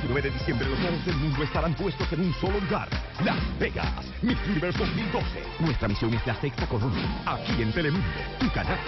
19 de diciembre los ojos del mundo estarán puestos en un solo lugar. Las Vegas, Miss Universe 2012. Nuestra misión es la sexta corona. Aquí en Telemundo, tu canal.